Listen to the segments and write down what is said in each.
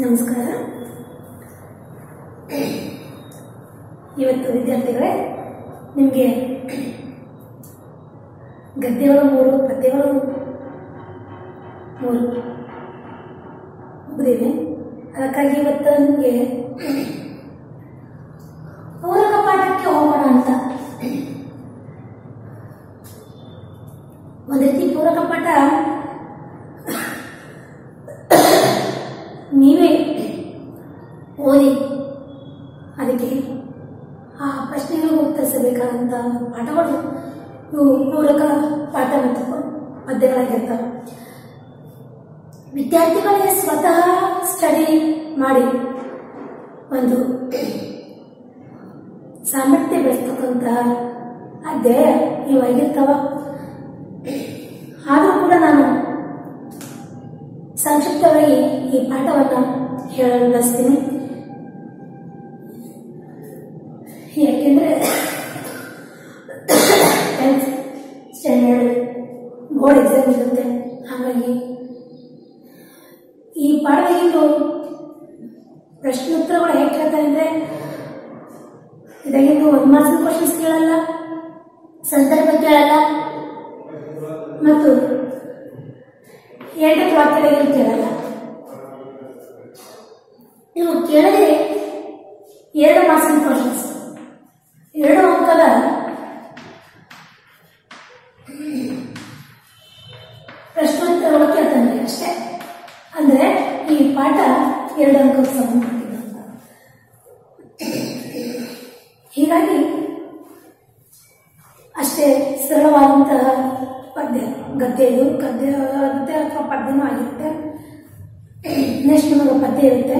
ನಮಸ್ಕಾರ. ಇವತ್ತು ವಿದ್ಯಾರ್ಥಿಗಳೇ, ನಿಮಗೆ ಗದ್ಯಗಳು ಮೂರು, ಪದ್ಯಗಳು ಮೂರು. ಮುಗಿದಿವೆ ಅದಕ್ಕಾಗಿ ಇವತ್ತು ನಿಮಗೆ ಪೂರಕ ಪಾಠಕ್ಕೆ ಹೋಗೋಣ ಅಂತ. ಒಂದು ರೀತಿ ಪೂರಕ ಪಾಠ ನೀವೇ ಓದಿ. ಅದಕ್ಕೆ ಆ ಪ್ರಶ್ನೆಗಳು ಉತ್ತರಿಸಬೇಕಾದಂಥ ಪಾಠಗಳು ಇವು ಪೂರಕ ಪಾಠ ಮತ್ತು ಪದ್ಯಗಳಾಗಿರ್ತವೆ ವಿದ್ಯಾರ್ಥಿಗಳಿಗೆ ಸ್ವತಃ ಸ್ಟಡಿ ಮಾಡಿ. ಒಂದು ಸಾಮರ್ಥ್ಯ ಬೆಳೆಸ್ತಕ್ಕಂತಹ ಅಧ್ಯಾಯ ಇವಾಗಿರ್ತವ ಆದರೂ ಕೂಡ ನಾನು ಸಂಕ್ಷಿಪ್ತವಾಗಿ ಈ ಪಾಠವನ್ನು ಹೇಳಲು ಬಯಸ್ತೀನಿ. कैसे मिलते हैं। ಹೀಗಾಗಿ ಅಷ್ಟೇ ಸರಳವಾದಂತಹ ಪದ್ಯ, ಗದ್ಯ ಇದು. ಗದ್ಯ ಅಥವಾ ಪದ್ಯನೂ ಆಗಿರುತ್ತೆ. ನೆಕ್ಸ್ಟ್ ನಮಗೆ ಪದ್ಯ ಇರುತ್ತೆ.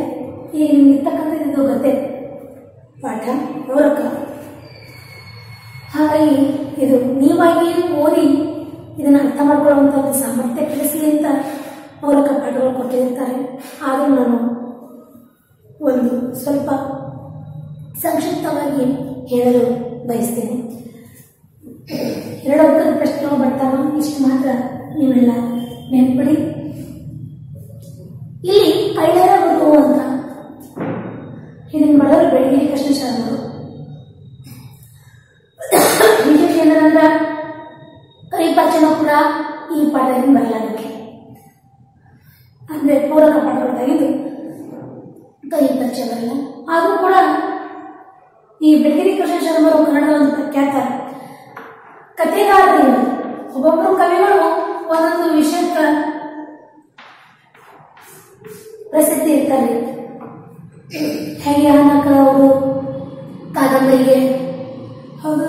ಈಗ ನಿಮ್ಗೆ ಇರ್ತಕ್ಕಂಥದ್ದು ಇದು ಗದ್ಯ ಪಾಠ ಪೂರಕ ಹಾಗಾಗಿ ಇದು ನೀವಾಗಿ ಓದಿ ಇದನ್ನು ಅರ್ಥ ಮಾಡ್ಕೊಳ್ಳುವಂಥ ಒಂದು ಸಾಮರ್ಥ್ಯ ಕಲಿಸಲಿ ಅಂತ ಪೂರಕ ಪಾಠಗಳು ಕೊಟ್ಟಿರ್ತಾರೆ. ಆದರೂ ನಾನು ಒಂದು ಸ್ವಲ್ಪ ಸಂಕ್ಷಿಪ್ತವಾಗಿ ಹೇಳಲು ಬಯಸ್ತೇನೆ. ಎರಡು ಉತ್ತರ ಪ್ರಶ್ನೆಗಳು ಬರ್ತಾವ, ಇಷ್ಟು ಮಾತ್ರ. ನೀವೆಲ್ಲ ನೆನ್ಪಿಡಿ. ಇಲ್ಲಿ ಕೈಲಾರ ಗುರು ಅಂತ. ಇದನ್ನ ಮಾಡೋರು ಬೆಳಗ್ಗೆ ಕೃಷ್ಣ ಶರ್ಮರು. ವಿಶೇಷ ಏನಂದ್ರ ಪರಿಪಾಚನ ಕೂಡ ಈ ಪಾಠದಿಂದ ಬರಲಾರಕ್ಕೆ ಅಂದ್ರೆ ಪೂರಕ ಪಾಠಗಳಾಗಿದ್ದು ಕೈ ಪರಿಚಯ ಬರಲ್ಲ. ಆದರೂ ಕೂಡ ಈ ಬೆಳಗಿರಿ ಕೃಷ್ಣ ಶರ್ಮರು ಕನ್ನಡದ ಖ್ಯಾತ ಕಥೆಗಾರರು ಒಬ್ಬೊಬ್ಬರು ಕವಿಗಳು ಒಂದೊಂದು ವಿಷಯಕ್ಕ ಪ್ರಸಿದ್ಧಿ ಇರ್ತಾರೆ. ಹೇಗೆ ಅನ್ನಕ ಅವರು ಕಾದಂಬರಿಗೆ, ಹೌದು.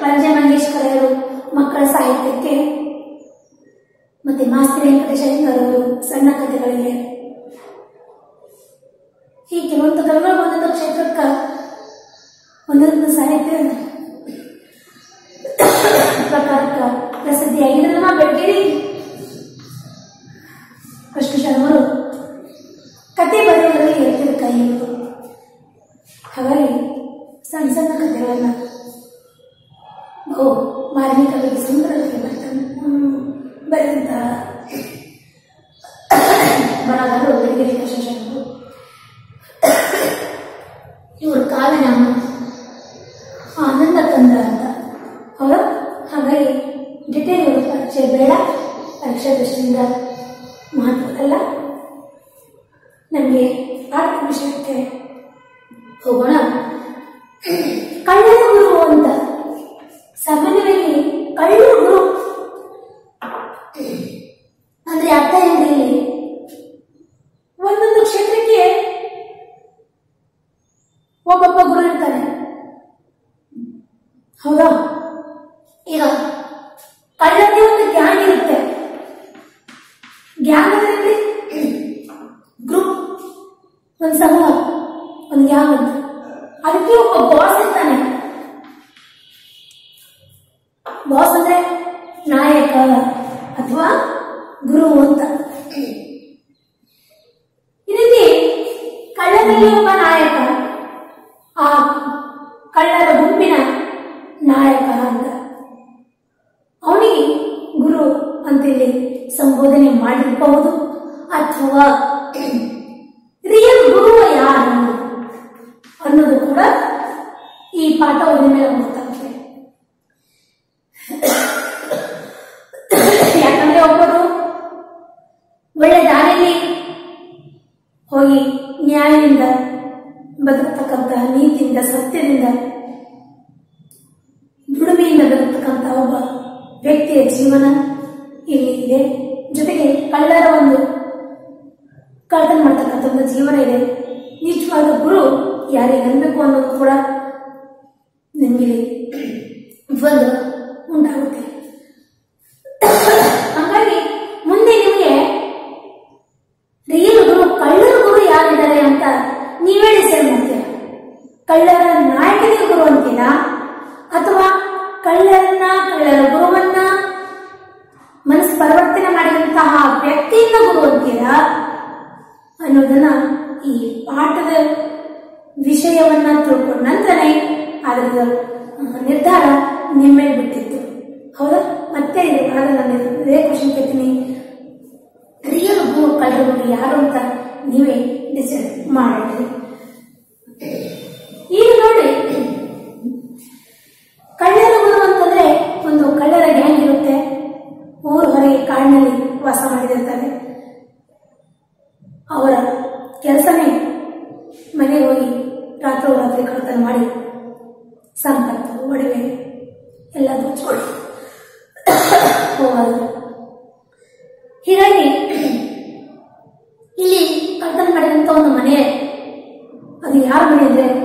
ಪಂಚಮಂಗೇಶ್ವರರು ಮಕ್ಕಳ ಸಾಹಿತ್ಯಕ್ಕೆ, ಮತ್ತೆ ಮಾಸ್ತಿ ವೆಂಕಟೇಶ್ವರ ಸಣ್ಣ ಕಥೆಗಳಿಗೆ ಕವಿಗಳು ಒಂದೊಂದು ಕ್ಷೇತ್ರಕ್ಕೆ ಒಂದೊಂದು ಸಾಹಿತ್ಯ ಪ್ರಕಾರಕ್ಕೆ ಪ್ರಸಿದ್ಧಿಯಾಗಿದೆ ನಮ್ಮ ಬೆಳಗೇರಿ ಕೃಷ್ಣ ಶರ್ಮರು ಕತೆ ಬರೆಯುವುದರಲ್ಲಿ ಎತ್ತಿದ ಕೈ ಹಾಗಾಗಿ ಸಣ್ಣ ಸಣ್ಣ ಕಥೆಗಳನ್ನ ಬಹು ಮಾರ್ಮಿಕವಾಗಿ ಸುಂದರವಾಗಿ ಬರ್ತಾನೆ. ಬರೆದಂತಹ ಬರಹಗಾರರು ಬೆಳಗೇರಿ ಕೃಷ್ಣ ಅಥವಾ ಗುರು ಅಂತ. ಇದಕ್ಕೆ ಕಳ್ಳದಲ್ಲಿ ಒಬ್ಬ ನಾಯಕ ಆ ಕಳ್ಳರ ಗುಂಪಿನ on a ಸಂಪತ್ತು ಒಡವೆ. ಎಲ್ಲ ಮುಚ್ಕೊಂಡು ಹೋಗೋದು. ಹೀಗಾಗಿ, ಇಲ್ಲಿ ಕರ್ತನ ಮಾಡಿದಂತ ಒಂದು ಮನೆ. ಅದು ಯಾರು ಮನೆ ಅಂದರೆ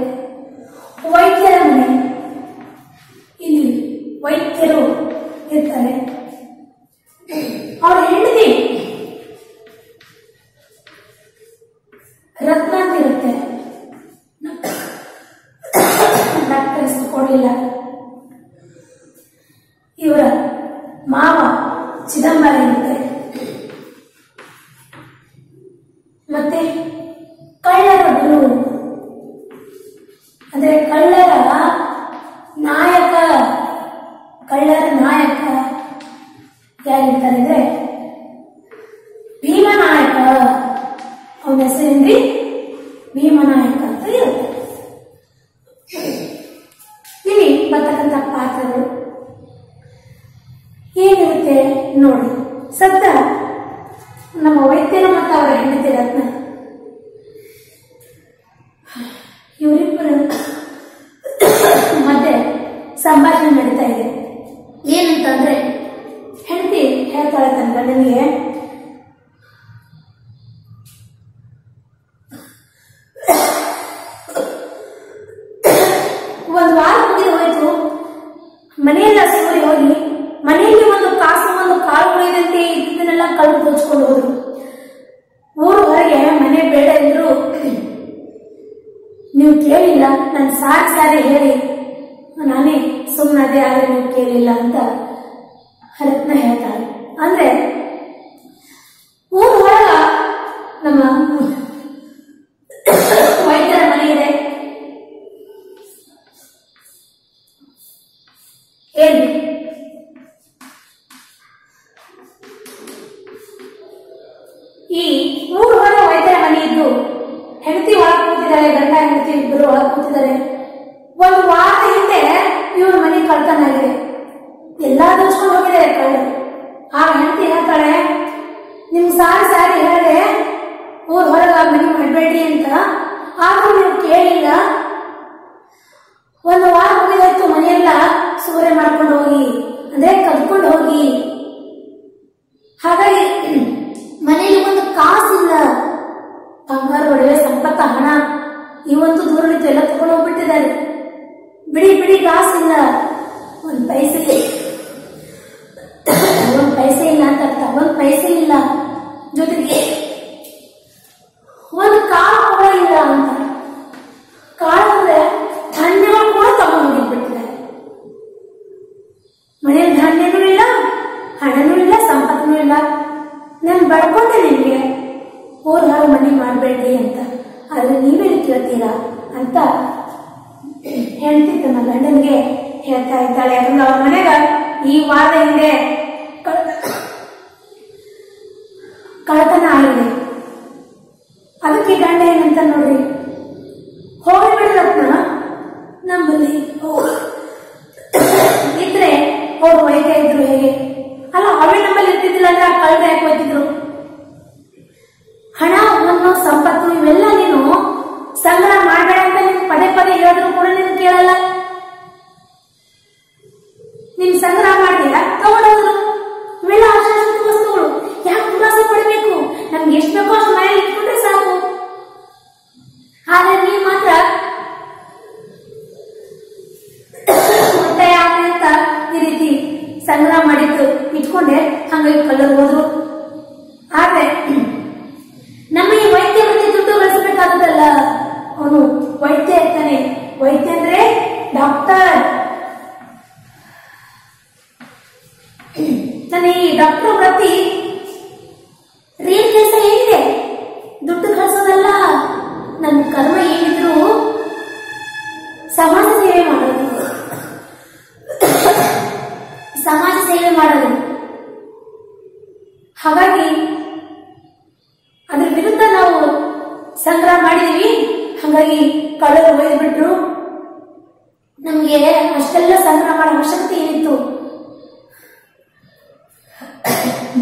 ಹೇಗಿದೆ ನೋಡಿ. ಸದ್ದ ನಮ್ಮ ವೈದ್ಯರ ಮತ್ತು ಅವರ ಹೆಂಡತಿ ರತ್ನ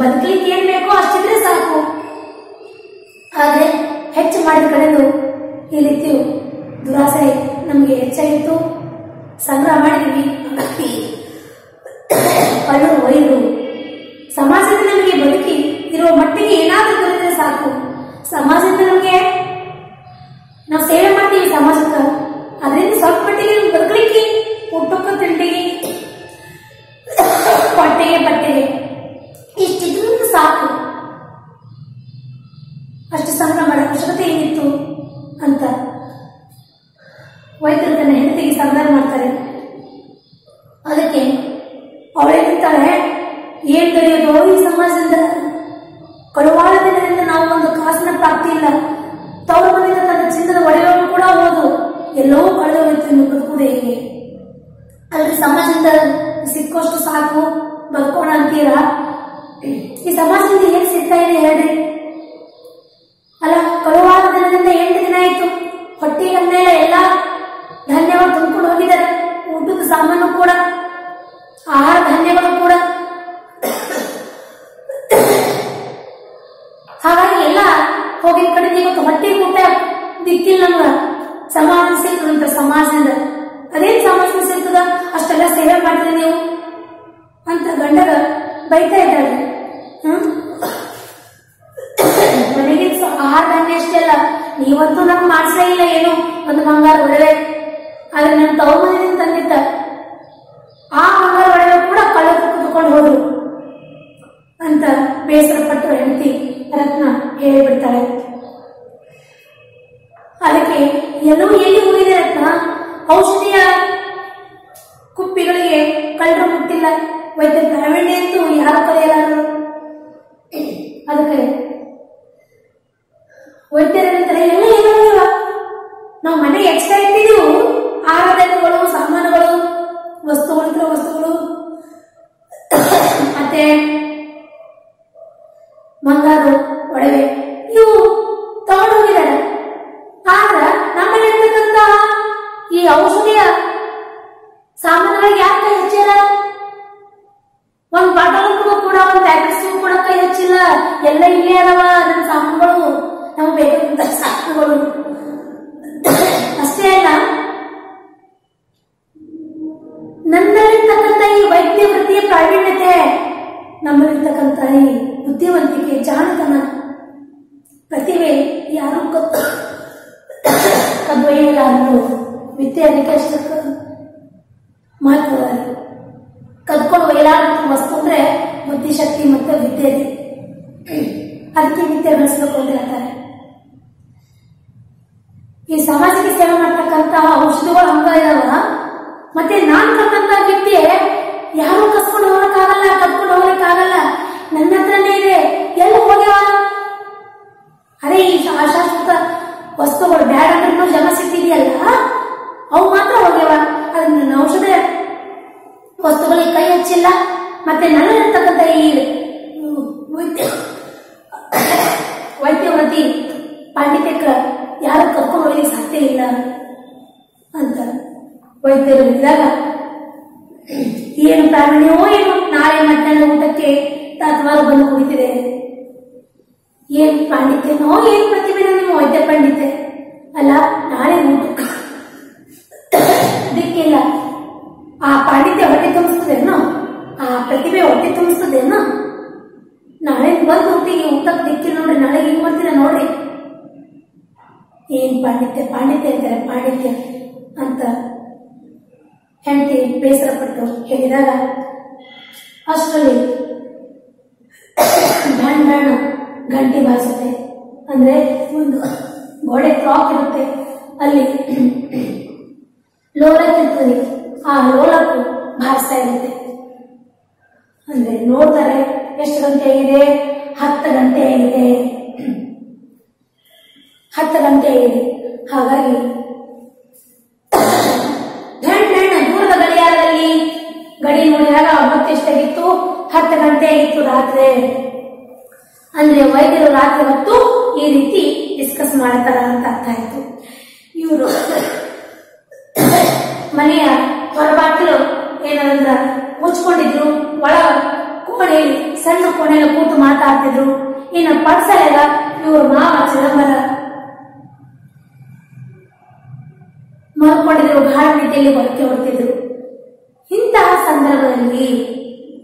ಬದುಕಲಿಕ್ಕೆ ಏನ್ ಬೇಕೋ ಅಷ್ಟಿದ್ರೆ ಸಾಕು. ಆದ್ರೆ ಹೆಚ್ಚು ಮಾಡಿದ ಕಡೆದು ಈ ರೀತಿ ದುರಾಸೆ ನಮ್ಗೆ ಹೆಚ್ಚಾಗಿತ್ತು ಸಂಗ್ರಹ ಮಾಡಿದೀವಿ. ಕಳ್ಳರು ಒಯ್ದು. ಸಮಾಜದ ನಮಗೆ ಬದುಕಿ ಇರುವ ಮಟ್ಟಿಗೆ ಏನಾದ್ರೂ ದೊರೆತರೆ ಸಾಕು. ಸಮಾಜದ ನಮಗೆ ನಾವು ಸೇವೆ ಮಾಡ್ತೀವಿ ಸಮಾಜಕ್ಕೆ. ಅದರಿಂದ ಸ್ವಲ್ಪ ಮಟ್ಟಿಗೆ ಬದುಕಲಿಕ್ಕೆ ಊಟಕ್ಕೆ ತಿಂಡಿಗೆ ಹೊಟ್ಟೆಗೆ ಬಟ್ಟೆಗೆ ಇಷ್ಟಿದ್ರೂ ಸಾಕು ಅಷ್ಟು ಸಂಗ್ರಹ ಮಾಡೋ ಅವಶ್ಯಕತೆ ಏನಿತ್ತು ಅಂತ? ವೈದ್ಯರು ತನ್ನ ಹೆಂಡತಿಗೆ ಸಂಧಾನ ಮಾಡ್ತಾರೆ. ಅದಕ್ಕೆ ಅವಳೇನಿರ್ತಾಳೆ ಏನ್ ದೊರೆಯೋದು ಈ ಸಮಾಜದಿಂದ? ಕಡುವಾಳ ದಿನದಿಂದ ನಾವು ಒಂದು ಕಾಸಿನ ಪ್ರಾಪ್ತಿ ಇಲ್ಲ. ತವರು ಮನೆಯಿಂದ ತನ್ನ ಚಿನ್ನದ ಒಡೆಯವರು ಕೂಡ ಹೋದು. ಎಲ್ಲವೂ ಕಳೆದು ಹೋಯ್ತು ಇನ್ನು ಬದುಕುವುದೇ ಹೇಗೆ? ಅಲ್ಲಿ ಸಮಾಜದಿಂದ ಸಿಕ್ಕೋಷ್ಟು ಸಾಕು, ಬದುಕೋಣ ಅಂತೀರಾ? ಈ ಸಮಾಜದಿಂದ ಏನ್ ಸಿಗ್ತಾ ಇದೆ ಹೇಳ್ರಿ. ಅಲ್ಲ ಕಳುವಾದ ದಿನದಿಂದ ಎಂಟು ದಿನ ಆಯ್ತು. ಹೊಟ್ಟೆಗೆ ಮೇಲೆ ಎಲ್ಲ ಧನ್ಯವಾದ ತುಂಬಿಕೊಂಡು ಹೋಗಿದ್ದಾರೆ. ಊಟದ ಸಾಮಾನು ಕೂಡ, ಆಹಾರ ಧಾನ್ಯಗಳು ಕೂಡ. ಹಾಗಾಗಿ ಎಲ್ಲ ಹೋಗಿದ ಕಡೆ ಇವತ್ತು ಹೊಟ್ಟೆ ಊಟ ದಿಕ್ಕಿಲ್ಲ ನಮ್ಗ ಸಮಾಜ ಸಿಗ್ತದಂತ ಸಮಾಜದಿಂದ ಅದೇನ್ ಸಮಾಜ ಸಿಗ್ತದ ಅಷ್ಟೆಲ್ಲ ಸೇವೆ ಮಾಡ್ತೀರಿ ನೀವು? ಅಂತ ಗಂಡಗ ಬೈತಾ ಇದ್ದಾಳೆ. ಹ್ಮ್? ನನಗೆ ಧಾನ್ಯ ಅಷ್ಟೇ ಅಲ್ಲ ನೀವಂತೂ ನಮ್ಗೆ ಮಾಡ್ಸೇ ಇಲ್ಲ ಏನು? ಒಂದು ಬಂಗಾರ ಒಡವೆ. ಆದ್ರೆ ನನ್ನ ತವಮನೆಯಿಂದ ತಂದಿದ್ದ ಆ ಬಂಗಾರ ಒಡವೆ ಕೂಡ ಕಳ್ಳ ಕುತ್ಕೊಂಡು ಹೋದ್ರು ಅಂತ ಬೇಸರ ಪಟ್ಟು ಹೆಂಡತಿ ರತ್ನ ಹೇಳಿಬಿಡ್ತಾಳೆ. ಅದಕ್ಕೆ ಎಲ್ಲೂ ಎಲ್ಲಿ ಹೋಗಿದೆ ರತ್ನ? ಔಷಧಿಯ ಕುಪ್ಪಿಗಳಿಗೆ ಕಳ್ಳರು ಮುಟ್ಟಿಲ್ಲ. ವೈದ್ಯ ಪ್ರಾವೀಣ್ಯ ಅಂತೂ ಯಾರು ಕರೆಯಲಾರರು? ಅದಕ್ಕೆ ವೈದ್ಯರಂತಾರೆ ಎಲ್ಲ ಏನಾಗಿಲ್ಲ ನಾವು ಮನೆಗೆ ಎಕ್ಸ್ಟ್ರಾ ಇಟ್ಟಿದ್ದೀವು. ಆಹಾರಗಳು ಸಾಮಾನುಗಳು ವಸ್ತುಗಳು ವಸ್ತುಗಳು. ಮತ್ತೆ ಬಂಗಾರು ಕದ್ದೊಯ್ಯಲ್ಲ ಅನ್ನೋ ವಿದ್ಯೆ ಅದಕ್ಕೆ ಅಷ್ಟಕ್ಕೆ? ಮಹತ್ವ ಕದ್ಕೊಂಡು ಒಯ್ಯಲಾರ ವಸ್ತು ಅಂದ್ರೆ ಬುದ್ಧಿಶಕ್ತಿ ಮತ್ತೆ ವಿದ್ಯೆ ಅದಕ್ಕೆ ವಿದ್ಯೆ ಬೆಳೆಸ್ಬೇಕು ಅಂತ ಹೇಳ್ತಾರೆ. ಈ ಸಮಾಜಕ್ಕೆ ಸೇವೆ ಮಾಡ್ತಕ್ಕಂತ ಔಷಧಿಗಳು ಹಂಗ ಇದಾವ? ಮತ್ತೆ ನಾನ್ ಕರ್ತಂತ ವಿದ್ಯೆ ಯಾರು ಕಸ್ಕೊಂಡು ಹೋಗಕ್ಕಾಗಲ್ಲ, ಕದ್ಕೊಂಡು ಹೋಗಕ್ಕಾಗಲ್ಲ ನನ್ನ ಹತ್ರನೇ ಇದೆ. ಎಲ್ಲ ಹೋಗ್ಯಾವ? ಅದೇ ಈ ಅಶಾಶ್ವತ ವಸ್ತುಗಳು ಬ್ಯಾಡ ಅಂದ್ರೂ ಜನ ಸಿಕ್ತಿದೆಯಲ್ಲ ಅವು ಮಾತ್ರ ಹೋಗ್ಯವ. ಅದ್ರ ನನ್ನ ಔಷಧ ವಸ್ತುಗಳಿಗೆ ಕೈ ಹಚ್ಚಿಲ್ಲ, ಮತ್ತೆ ನನ್ನಲ್ಲಿರ್ತಕ್ಕಂಥ ಈ ವೈದ್ಯ ಪಾಂಡಿತ್ಯಕ್ಕ ಯಾರು ಕರ್ಕೊಂಡು ಹೋಗ್ಲಿಕ್ಕೆ ಸಾಧ್ಯ ಇಲ್ಲ ಅಂತ ವೈದ್ಯರು ಇದ್ದಾಗ ಏನು ಪ್ರಾಣಿಯೋ ಏನು ನಾಳೆ ಮಧ್ಯಾಹ್ನ ಊಟಕ್ಕೆ ತಾತ್ವಾರ ಬಂದು ಕುಳಿತಿದೆ ಏನ್ ಪಾಂಡಿತ್ಯನೋ ಏನ್ ಪ್ರತಿಭೆನೋ ನಿಮ್ಮ ವೈದ್ಯ ಪಂಡಿತೆ ಅಲ್ಲ, ನಾಳೆ ಊಟಕ್ಕೆ ದಿಕ್ಕಿಲ್ಲ ಆ ಪಾಂಡಿತ್ಯ ಹೊಟ್ಟೆ ತುಂಬಿಸ್ತದೇನೋ? ಆ ಪ್ರತಿಭೆ ಹೊಟ್ಟೆ ತುಂಬಿಸ್ತದೇನೋ? ನಾಳೆ ಬಂದು ಹೊತ್ತಿಗೆ ಊಟಕ್ಕೆ ದಿಕ್ಕಿ ನೋಡ್ರಿ, ನಾಳೆ ಏನ್ ಮಾಡ್ತೀರ ನೋಡ್ರಿ. ಏನ್ ಪಾಂಡಿತ್ಯ ಪಾಂಡಿತ್ಯ ಅಂತಾರೆ ಪಾಂಡಿತ್ಯ ಅಂತ ಹೆಂಡತಿ ಬೇಸರ ಪಟ್ಟು ಹೇಳಿದಾಗ, ಅಷ್ಟರಲ್ಲಿ ಬ್ಯಾಂಡ್ ಬ್ಯಾನ್ ಗಂಟೆ ಬಾರಿಸುತ್ತೆ. ಅಂದ್ರೆ ಒಂದು ಗೋಡೆ ಕ್ಲಾಕ್ ಇರುತ್ತೆ. ಅಲ್ಲಿ ಲೋಲಕ್ ಇರ್ತದೆ ಆ ಲೋಲಕ್ ಬಾರಿಸ್ತಾ ಇರುತ್ತೆ. ಅಂದ್ರೆ ನೋಡ್ತಾರೆ ಎಷ್ಟು ಗಂಟೆ ಆಗಿದೆ? ಹತ್ತು ಗಂಟೆ ಆಗಿದೆ. ಹತ್ತು ಗಂಟೆ ಆಗಿದೆ. ಹಾಗಾಗಿ ಗಡಿಯಾರದಲ್ಲಿ ಗಡಿ ನೋಡಿದಾಗ ಹೊತ್ತೆಷ್ಟಾಗಿತ್ತು ಹತ್ತು ಗಂಟೆ ಆಗಿತ್ತು ರಾತ್ರಿ. ಅಂದ್ರೆ ವೈದ್ಯರು ರಾತ್ರಿ ಹೊತ್ತು ಈ ರೀತಿ ಡಿಸ್ಕಸ್ ಮಾಡ್ತಾರ ಅಂತ ಅರ್ಥ ಆಯ್ತು. ಇವರು ಮನೆಯ ಹೊರಬಾಗಿಲು ಏನಂದ್ರ ಮುಚ್ಕೊಂಡಿದ್ರು, ಒಳ ಕೋಣೆ, ಸಣ್ಣ ಕೋಣೆಯಲ್ಲಿ ಕೂತು ಮಾತಾಡ್ತಿದ್ರು. ಇನ್ನು ಪಡ್ಸಲೆಲ್ಲ ಇವರು ಮಾವ ಚಿದಂಬರ ಮಲ್ಕೊಂಡಿದ್ರು ಗಾಢ ನಿದ್ದೆಯಲ್ಲಿ ಹೊರಕೆ ಹೊಡ್ತಿದ್ರು ಇಂತಹ ಸಂದರ್ಭದಲ್ಲಿ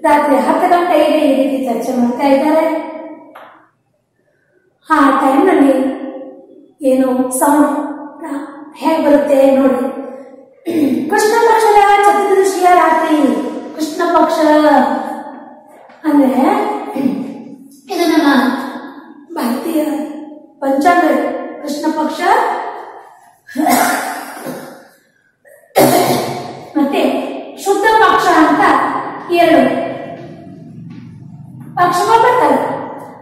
ರಾತ್ರಿ ಹತ್ತು ಗಂಟೆಗೆ ಈ ರೀತಿ ಚರ್ಚೆ ಮಾಡ್ತಾ ಇದ್ದಾರೆ. ಆ ಟೈಮ್ನಲ್ಲಿ ಏನು ಸೌಂಡ್ ಹೇಗೆ ಬರುತ್ತೆ ನೋಡಿ. ಕೃಷ್ಣ ಪಕ್ಷದ ಚತುರ್ದಶಿಯ ರಾತ್ರಿ, ಕೃಷ್ಣ ಪಕ್ಷ ಅಂದ್ರೆ ಇದು ನಮ್ಮ ಭಾರತೀಯ ಪಂಚಾಂಗ ಕೃಷ್ಣ ಪಕ್ಷ. ಮತ್ತೆ ಶುದ್ಧ ಪಕ್ಷ ಅಂತ ಎರಡು. ಪಕ್ಷಗಳು ಬರ್ತವೆ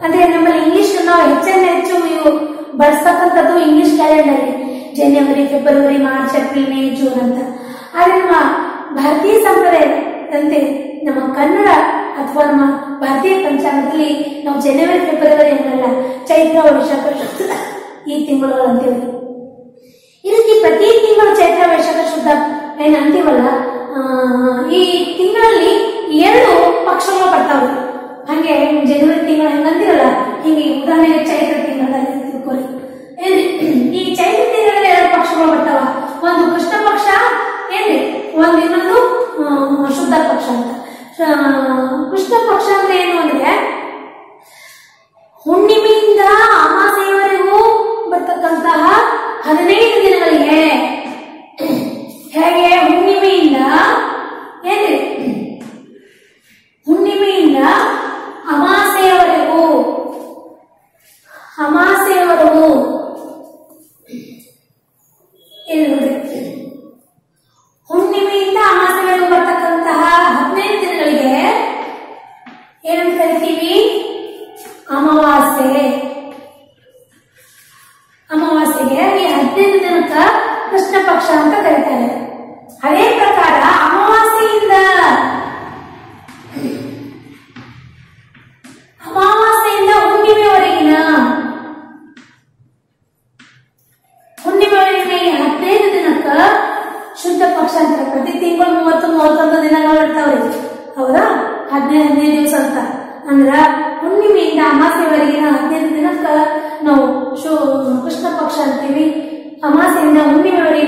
ಅಂದ್ರೆ ನಮ್ಮಲ್ಲಿ ನಾವು ಹೆಚ್ಚಿನ ಹೆಚ್ಚು ಬಳಸ್ತಕ್ಕಂಥದ್ದು ಇಂಗ್ಲಿಷ್ ಕ್ಯಾಲೆಂಡರ್ ಜನವರಿ February March April May June ಅಂತ. ಆದ್ರೆ ನಮ್ಮ ಭಾರತೀಯ ಸಂಪ್ರದಾಯದಂತೆ ನಮ್ಮ ಕನ್ನಡ ಅಥವಾ ನಮ್ಮ ಭಾರತೀಯ ಪಂಚಾಂಗದಲ್ಲಿ ನಾವು ಜನವರಿ ಫೆಬ್ರವರಿ ಅನ್ನಲ್ಲ, ಚೈತ್ರ, ವೈಶಾಖ ಈ ತಿಂಗಳು ಅಂತೀವಿ. ಈ ರೀತಿ ಪ್ರತಿ ತಿಂಗಳು ಚೈತ್ರ, ವೈಶಾಖ, ಶುದ್ಧ ಏನ್ ಈ ತಿಂಗಳಲ್ಲಿ ಎರಡು ಪಕ್ಷಗಳು ಬರ್ತಾವೆ. ಹಾಗೆ ಜನವರಿ ತಿಂಗಳು ಹೆಂಗಂತೀರಲ್ಲ ಹಿಂಗೆ ಉದಾಹರಣೆಗೆ ಚೈತ್ರ ತಿಂಗಳಲ್ಲಿ ತಿಳ್ಕೊಳ್ಳಿ? ಈ ಚೈತ್ರ ತಿಂಗಳಲ್ಲಿ ಎರಡು ಪಕ್ಷಗಳು ಬರ್ತಾವ ಒಂದು ಕೃಷ್ಣ ಪಕ್ಷ, ಏನ್ರಿ, ಒಂದು ಇನ್ನೊಂದು ಶುದ್ಧ ಪಕ್ಷ ಅಂತ ಕೃಷ್ಣ ಪಕ್ಷ ಅಂದ್ರೆ ಏನು ಅಂದ್ರೆ, ಹುಣ್ಣಿಮೆಯಿಂದ ಅಮಾಸೆಯವರೆಗೂ ಬರ್ತಕ್ಕಂತಹ ಹದಿನೈದು ದಿನಗಳಿಗೆ, ಹೇಗೆ, ಹುಣ್ಣಿಮೆಯಿಂದ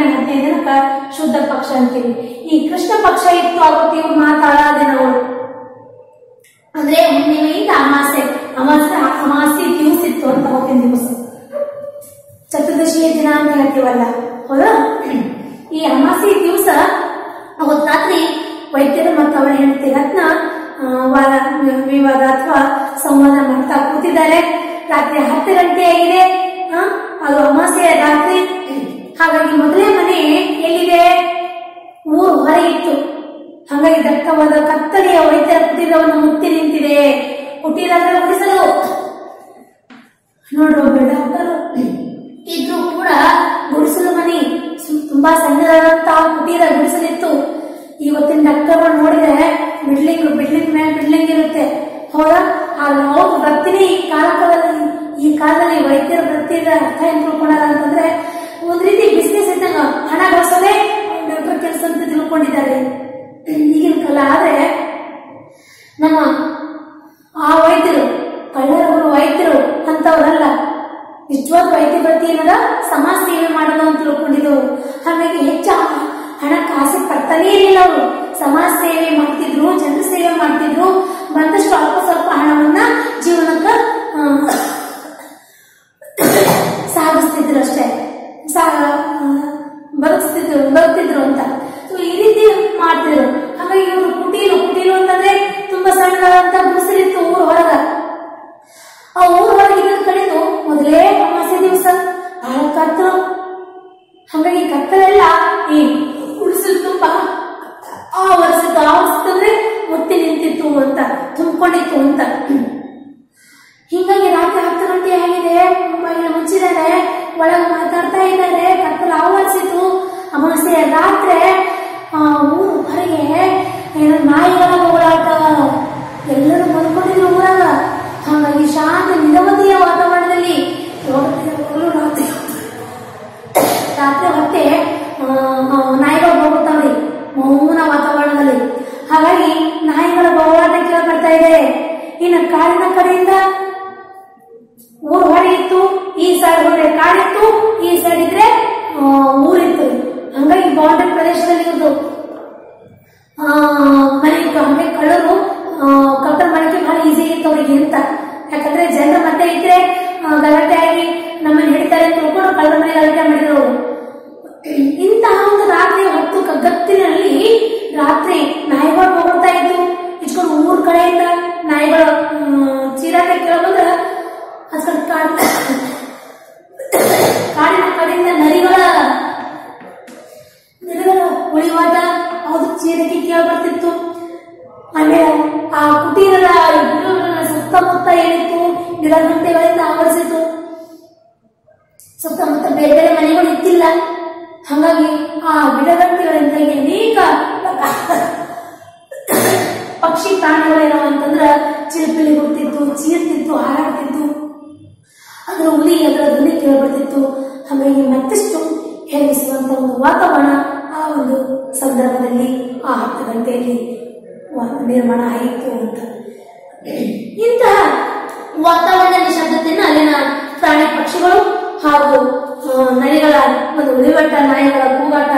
ಹುಣ್ಣಿಮೆವರೆಗಿನ ಹದಿನೈದು ದಿನಕ್ಕ ಶುದ್ಧ ಪಕ್ಷ ಅಂತೀವಿ ಈ ಕೃಷ್ಣ ಪಕ್ಷ ಇತ್ತು ಅವತ್ತು ಇವ್ರು ಮಾತಾಡದೆ ದಿನಗಳು ಅಂದ್ರೆ ಹುಣ್ಣಿಮೆಯಿಂದ ಅಮಾಸೆ ಅಮಾಸೆ ಅಮಾಸೆ ದಿವಸ ಇತ್ತು ಅಂತ ಅವತ್ತಿನ ದಿವಸ. ಚತುರ್ದಶಿಯ ದಿನ ಅಂತ ಹೇಳ್ತೀವಲ್ಲ ಹೌದಾ? ಈ ಅಮಾಸೆ ದಿವಸ ಅವತ್ ರಾತ್ರಿ ವೈದ್ಯರು ಮತ್ತು ಅವರ ಹೆಂಡತಿ ರತ್ನ ವಿವಾದ ಅಥವಾ ಸಂವಾದ ಮಾಡ್ತಾ ಕೂತಿದ್ದಾರೆ. ರಾತ್ರಿ ಹತ್ತು ಗಂಟೆ ಆಗಿದೆ. ಅದು ಅಮಾಸೆಯ ರಾತ್ರಿ. ಹಾಗಾಗಿ ಮೊದಲೇ ಮನೆ ಎಲ್ಲಿದೆ? ಊರು ಹೊರಗಿತ್ತು ಹಾಗಾಗಿ ದಟ್ಟವಾದ ಕತ್ತಲೆಯ ವೈದ್ಯರ ಕುಟೀರವನ್ನು ಮುತ್ತಿ ನಿಂತಿದೆ. ಕುಟೀರ ಅಂದ್ರೆ ಉಳಿಸಲು. ನೋಡುವ ಬೇಡ ಡಾಕ್ಟರ್ ಇದ್ರು ಕೂಡ ಗುಡಿಸಲು ಮನೆ. ತುಂಬಾ ಸಣ್ಣದಾದಂತಹ ಕುಟೀರ ಗುಡಿಸಲಿತ್ತು. ಇವತ್ತಿನ ಡಾಕ್ಟರ್ಗಳು ನೋಡಿದ್ರೆ ಬಿಡ್ಲಿಂಗ್ ಬಿಡ್ಲಿಂಗ್ ಮೇಲೆ ಬಿಡ್ಲಿಂಗ್ ಇರುತ್ತೆ. ಹೌದಾ? ಆ ನಾವು ಬರ್ತೀನಿ ಈ ಕಾಲಕಾಲದಲ್ಲಿ ಈ ಕಾಲದಲ್ಲಿ ವೈದ್ಯರ ಬರ್ತಿದ್ರೆ ಅರ್ಥ ಏನು ತಿಳ್ಕೊಂಡಾರ ಹಣ ಗಳಿಸೋದೇ ಡಾಕ್ಟರ್ ಕೆಲಸ ಅಂತ ತಿಳ್ಕೊಂಡಿದ್ದಾರೆ. ಈಗಿನ ಕಾಲ ಆದ್ರೆ ನಮ್ಮ ಆ ವೈದ್ಯರು, ಕಳ್ಳರವರು ವೈದ್ಯರು ಅಂತವರಲ್ಲ. ನಿಜವಾದ ವೈದ್ಯ ಪ್ರತಿ ಏನದ ಸಮಾಜ ಸೇವೆ ಮಾಡೋದು ಅಂತ ತಿಳ್ಕೊಂಡಿದ್ದವು ಹಾಗಾಗಿ ಹೆಚ್ಚು ಹಣ ಕಾಸು ಪಡ್ತಾನೇ ಇರಲಿಲ್ಲ ಅವರು. ಸಮಾಜ ಸೇವೆ ಮಾಡ್ತಿದ್ರು ಜನ ಸೇವೆ ಮಾಡ್ತಿದ್ರು. ಬಂದಷ್ಟು ಅಲ್ಪ ಸ್ವಲ್ಪ ಹಣವನ್ನ ಜೀವನಕ್ಕೆ ಸಾಗಿಸ್ತಿದ್ರು ಅಷ್ಟೇ. ಸಾ ಆ, ಬರ್ತಿದ್ರು ಅಂತ. ಸೊ ಈ ರೀತಿ ಮಾಡ್ತಿದ್ರು. ಹಾಗಾಗಿ ಇವರು ಕುಟೀಲು ಕುಟೀಲು ಅಂತಂದ್ರೆ ತುಂಬಾ ಸಣ್ಣದಾದಂತ ಗುಡಿಸಲಿತ್ತು ಊರ ಹೊರಗ. ಆ ಊರ ಹೊರಗೆ ಇನ್ನೊಂದ್ ಕಡೆದು ಮೊದಲೇ ಅಮಾಸೆ ದಿವಸ ಬಹಳ ಕತ್ತಲು ಹಾಗಾಗಿ ಕತ್ತಲೆಲ್ಲ ಈ ಗುಡಿಸಲು ತುಂಬಾ ಆ ವರ್ಷದ ವರ್ಷದಂದ್ರೆ ಒತ್ತಿ ನಿಂತಿತ್ತು ಅಂತ ತುಂಬಿಕೊಂಡಿತ್ತು ಅಂತ. ಹಿಂಗಾಗಿ ರಾತ್ರಿ ಹತ್ತು ಗಂಟೆ ಆಗಿದೆ. ಮೈನ ಮುಚ್ಚಿದ್ದಾರೆ ಒಳಗೆ ಮಾತಾಡ್ತಾ ಇದ್ದಾರೆ. ಕತ್ತಲು ಆವರಿಸಿತು. ಅಮಾಸೆ ರಾತ್ರಿ ಆ ಊರು ಹೊರಗೆ ಏನೋ ನಾಯಿಗಳ ಹೋರಾಟ ನಿರ್ಮಾಣ ಆಯಿತು ಅಂತ. ಇಂತಹ ವಾತಾವರಣ ನಿಶಬ್ದತೆಯನ್ನು ಅಲ್ಲಿನ ಪ್ರಾಣಿ ಪಕ್ಷಿಗಳು ಹಾಗೂ ನರಿಗಳ ಒಂದು ಉಳಿವಟ್ಟ ನಾಯಿಗಳ ಕೂಗಾಟ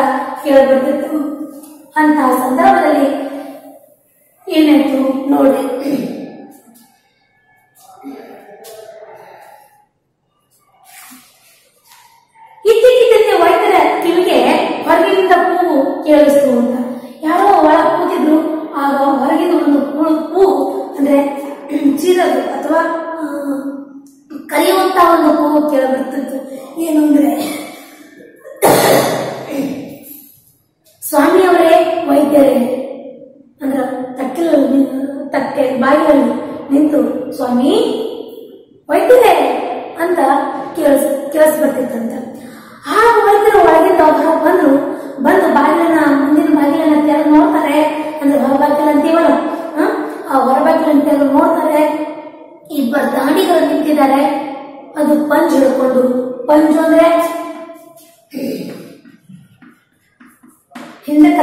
ಕೇಳಬರ್ತಿತ್ತು ಅಂತಹ ಸಂದರ್ಭದಲ್ಲಿ ಏನಾಯ್ತು ನೋಡಿ.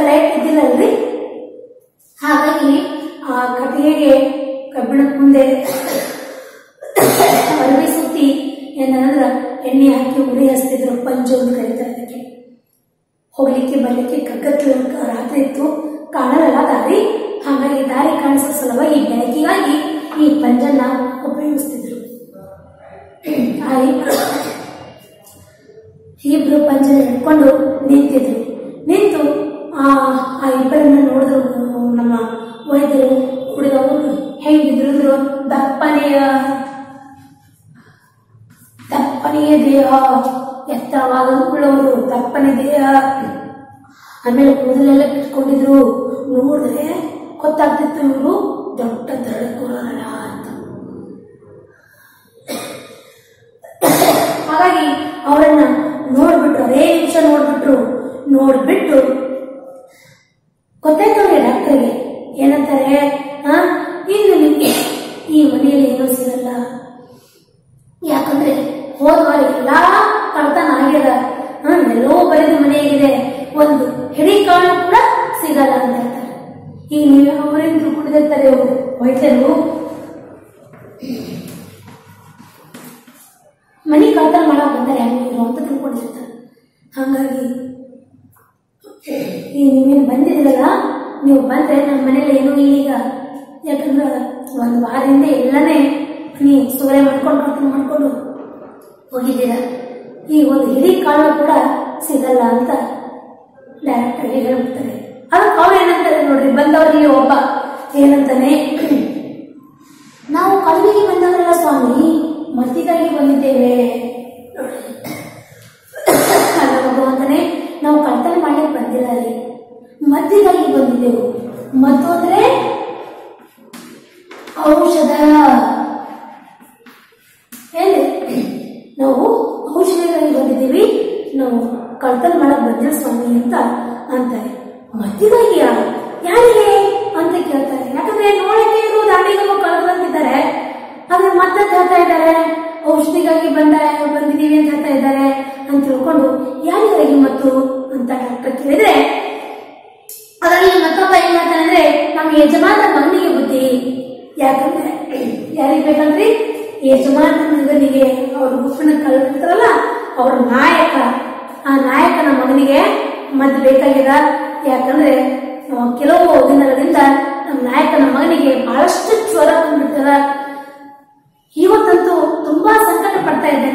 ಲೈಟ್ ಇದ್ದಿಲ್ಲಲ್ರಿ? ಹಾಗಾಗಿ, ಆ ಕಟ್ಟಿಗೆಗೆ ಕಬ್ಬಿಣದ ಮುಂದೆ ಅರವಿ ಸುತ್ತಿ ಏನಂದ್ರ ಎಣ್ಣೆ ಹಾಕಿ ಉರಿ ಹಚ್ತಿದ್ರು ಪಂಜು ಅಂತ ಕರೀತಾರೆ ಅದಕ್ಕೆ. ಹೋಗ್ಲಿಕ್ಕೆ, ಬರ್ಲಿಕ್ಕೆ ಕಗ್ಗತ್ತು ರಾತ್ರಿ ಇತ್ತು. ಕಾಣಲ್ಲ ದಾರಿ ಹಾಗಾಗಿ ದಾರಿ ಕಾಣಿಸೋ ಸಲುವಾಗಿ ಬೆಳಕಿಗಾಗಿ ಈ ಪಂಜನ್ನ ಉಪಯೋಗಿಸ್ತಿದ್ರು. ಆ ಇಬ್ರು ಇಬ್ರು ಪಂಜನ ಹಿಡ್ಕೊಂಡು ನಿಂತಿದ್ರು. ನಿಂತು ಆ ಇಬ್ಬರನ್ನ ನೋಡಿದ್ರು ನಮ್ಮ ವೈದ್ಯರು. ಕುಡಿದವರು ಹೆಂಗಿದ್ರು? ದಪ್ಪನೆಯ ದಪ್ಪನೆಯ ದೇಹ ಎತ್ತರವಾದ ಉಳ್ಳವರು ದಪ್ಪನೆ ದೇಹ. ಆಮೇಲೆ ಕೂದಲೆಲ್ಲ ಬಿಟ್ಕೊಂಡಿದ್ರು ನೋಡಿದ್ರೆ ಗೊತ್ತಾಗ್ತಿತ್ತು ಇವರು ದೊಡ್ಡ ದಡಕುರಲ್ಲ ಅಂತ. ಹಾಗಾಗಿ ಅವರನ್ನ ನೋಡ್ಬಿಟ್ರು ಅದೇ ನಿಮಿಷ ನೋಡ್ಬಿಟ್ರು. ನೋಡ್ಬಿಟ್ಟು ಗೊತ್ತಾಯ್ತು ಡಾಕ್ಟರ್ಗೆ. ಏನಂತಾರೆ ಹಾ ಇನ್ನು ನಿಮ್ಗೆ ಈ ಮನೆಯಲ್ಲಿ ಏನೂ ಸಿಗಲ್ಲ ಯಾಕಂದ್ರೆ ತಿಳ್ಕೊಂಡಿರ್ತಾರೆ ಇವರು ವೈದ್ಯರು ಮನಿ ಕಳ್ತನ ಮಾಡಕ್ ಬಂದರೆ ಹೆಂಗಿದ್ರು ಅಂತ ತಿಳ್ಕೊಂಡಿರ್ತಾರೆ ಹಾಗಾಗಿ ಈ ನೀವೇನು ಬಂದಿದ್ದೀರಲ್ಲ ನೀವು ಬಂದ್ರೆ ನಮ್ಮ ಮನೇಲಿ ಏನೂ ಈಗ ಯಾಕಂದ್ರೆ ಒಂದು ವಾರದಿಂದ ಎಲ್ಲನೇ ನೀ ಸೂರ್ಯ ಮಾಡ್ಕೊಂಡು ಕಳ್ತನ ಮಾಡ್ಕೊಂಡು ಹೋಗಿದ್ದೀರ ಈ ಒಂದು ಹಿಡಿ ಕಾಳು ಕೂಡ ಸಿಗಲ್ಲ ಅಂತ ಡೈರೆಕ್ಟ್ ಆಗಿ ಹೇಳ್ಬಿಡ್ತಾರೆ ಅದಕ್ಕೆ ಅವ್ರು ಏನಂತಾರೆ ನೋಡ್ರಿ ಬಂದವರಿಗೆ ಒಬ್ಬ ಏನಂತಾನೆ ನಾವು ಕಳುವಿಗೆ ಬಂದವರಲ್ಲ ಸ್ವಾಮಿ ಮತ್ತಿಗಾಗಿ ಬಂದಿದ್ದೇವೆ ಅಲ್ಲ ಭಗವಂತನೇ ನಾವು ಕಳ್ತನ ಮಾಡ್ಲಿಕ್ಕೆ ಬಂದಿಲ್ಲ ರೀ ಮದ್ದಿಗಾಗಿ ಬಂದಿದ್ದೆವು ಮತ್ತು ಅಂದ್ರೆ ಔಷಧ ಹೇಳಿ ನಾವು ಔಷಧಿಗಾಗಿ ಬಂದಿದ್ದೀವಿ ನಾವು ಕಳ್ತನ ಮಾಡಕ್ ಬಂದಿಲ್ಲ ಸ್ವಾಮಿ ಅಂತ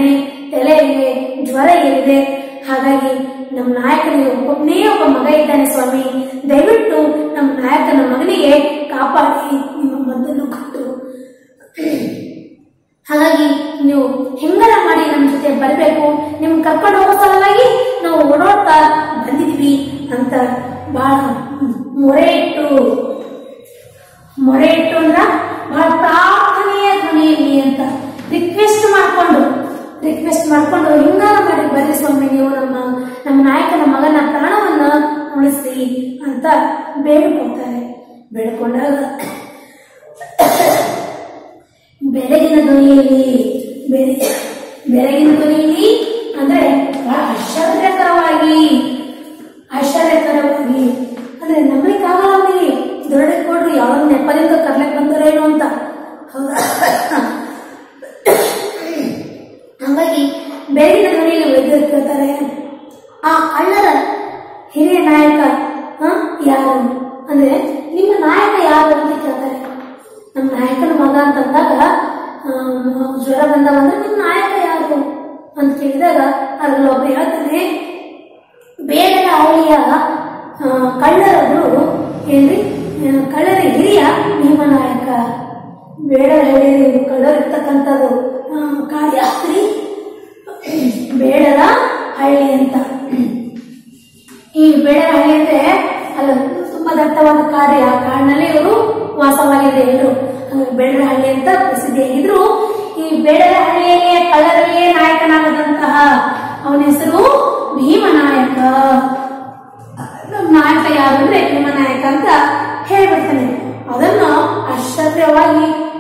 ಪಡ್ತಾ ತಲೆ ಇದೆ ಜ್ವರ ಏನಿದೆ ಹಾಗಾಗಿ ನಮ್ಮ ನಾಯಕನಿಗೆ ಒಬ್ಬೊಬ್ಬನೇ ಒಬ್ಬ ಮಗ ಇದ್ದಾನೆ ಸ್ವಾಮಿ. ದಯವಿಟ್ಟು ನಮ್ಮ ನಾಯಕನ ಮಗನಿಗೆ ಕಾಪಾಡಿ ನಿಮ್ಮ ಮದ್ದನ್ನು ಕೊಟ್ಟು. ಹಾಗಾಗಿ ನೀವು ಹೆಂಗರ ಮಾಡಿ ನಮ್ಮ ಜೊತೆ ಬರಬೇಕು? ನಿಮ್ಗೆ ಕರ್ಕೊಂಡು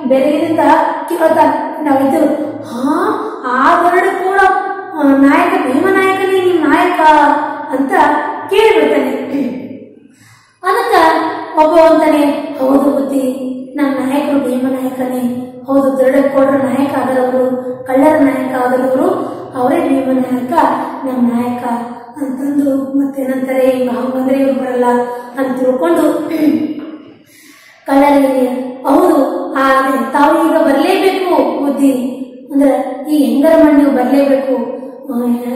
ಬೆರಗಿನಿಂದ ಕೇಳ್ತಾನೆ ನಾವಿದ್ದರು ಹಾ, ಆ ಗರುಡ ಕೂಡ ನಾಯಕ ಭೀಮ ನಾಯಕನೇ ನಿಮ್ಮ ನಾಯಕ? ಅಂತ ಕೇಳಿಬಿಡ್ತಾನೆ. ಅದಕ್ಕ ಒಬ್ಬ ಅಂತಾನೆ, ಹೌದು ಬುದ್ಧಿ ನಮ್ಮ ನಾಯಕರು ಭೀಮನಾಯಕನೇ ಹೌದು ದೃಢಕೋಡ್ರ ನಾಯಕ ಆದರವರು, ಕಳ್ಳರ ನಾಯಕ ಆದರವರು, ಅವರೇ ಭೀಮನಾಯಕ ನಮ್ಮ ನಾಯಕ. ಅಂತಂದು ಮತ್ತೇನಂತಾರೆ ಈಗ ಬಂದ್ರೆ ಇವ್ರು ಬರಲ್ಲ ಅಂತ ತಿಳ್ಕೊಂಡು ಕಳ್ಳರಿಗೆ ಹೌದು, ಆದ್ರೆ ತಾವು ಈಗ ಬರಲೇಬೇಕು ಬುದ್ಧಿ. ಅಂದ್ರೆ ಈ ಹೆಂಗರ ನೀವು ಬರಲೇಬೇಕು.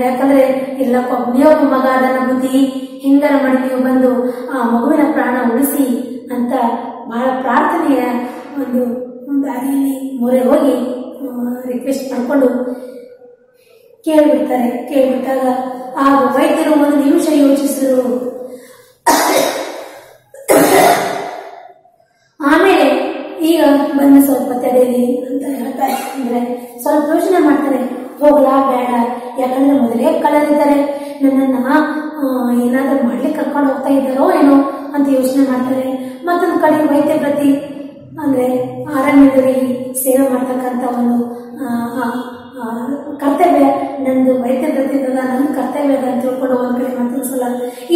ಯಾಕಂದ್ರೆ ಒಬ್ಬನೇ ಒಬ್ಬ ಮಗ ಅದನ್ನ ಬುದ್ಧಿ, ಹೆಂಗರ ನೀವು ಬಂದು ಆ ಮಗುವಿನ ಪ್ರಾಣ ಉಳಿಸಿ ಅಂತ ಬಹಳ ಪ್ರಾರ್ಥನೆಯ ಒಂದು ದಾರಿಯಲ್ಲಿ ಮೊರೆ ಹೋಗಿ ರಿಕ್ವೆಸ್ಟ್ ಮಾಡಿಕೊಂಡು ಕೇಳ್ಬಿಡ್ತಾರೆ. ಕೇಳ್ಬಿಟ್ಟಾಗ ಆ ವೈದ್ಯರು ಒಂದು ನಿಮಿಷ ಯೋಚಿಸಿದ್ರು ಆಮೇಲೆ ಬಂದ ಸ್ವಲ್ಪ ತಡೆಯಲಿ ಅಂತ ಹೇಳ್ತಾರೆ ಅಂದ್ರೆ ಸ್ವಲ್ಪ ಯೋಚನೆ ಮಾಡ್ತಾರೆ, ಹೋಗ್ಲಾ ಬೇಡ. ಯಾಕಂದ್ರೆ ಮೊದಲೇ ಕಳೆದಿದ್ದಾರೆ ನನ್ನನ್ನ ಏನಾದ್ರೂ ಮಾಡ್ಲಿಕ್ಕೆ ಕರ್ಕೊಂಡು ಹೋಗ್ತಾ ಇದ್ದಾರೋ ಏನೋ ಅಂತ ಯೋಚನೆ ಮಾಡ್ತಾರೆ. ಮತ್ತೊಂದು ಕಡೆ ವೈದ್ಯ ಪ್ರತಿ ಅಂದ್ರೆ ಅರಣ್ಯದಲ್ಲಿ ಸೇವೆ ಮಾಡ್ತಕ್ಕಂಥ ಒಂದು ಕರ್ತವ್ಯ ನಂದು ವೈದ್ಯ ಪ್ರತಿ ನನ್ನ ಕರ್ತವ್ಯ ಅಂತ ತಿಳ್ಕೊಂಡು ಒಂದ್ ಕಡೆ ಮತ್ತೊಂದು ಸಲ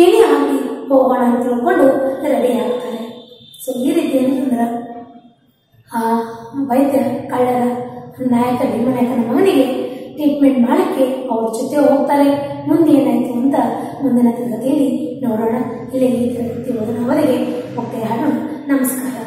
ಏನೇ ಆಗಲಿ ಹೋಗೋಣ ಅಂತ ತಿಳ್ಕೊಂಡು ರೆಡಿ ಆಗ್ತಾರೆ. ಸೊ ಈ ರೀತಿ ಏನಂತಂದ್ರೆ ಆ ವೈದ್ಯ ಕಳ್ಳರ ನಾಯಕ ಭೀಮನಾಯಕನ ಮಗನಿಗೆ ಟ್ರೀಟ್ಮೆಂಟ್ ಮಾಡಲಿಕ್ಕೆ ಅವ್ರ ಜೊತೆ ಹೋಗ್ತಾರೆ ಮುಂದೆ ಏನಾಯ್ತು ಅಂತ ಮುಂದಿನ ತರಗತಿಯಲ್ಲಿ ನೋಡೋಣ. ಇಲ್ಲಿ ಈ ತರಗತಿ ಓದನವರೆಗೆ ಹೋಗ್ತಾ ನಮಸ್ಕಾರ.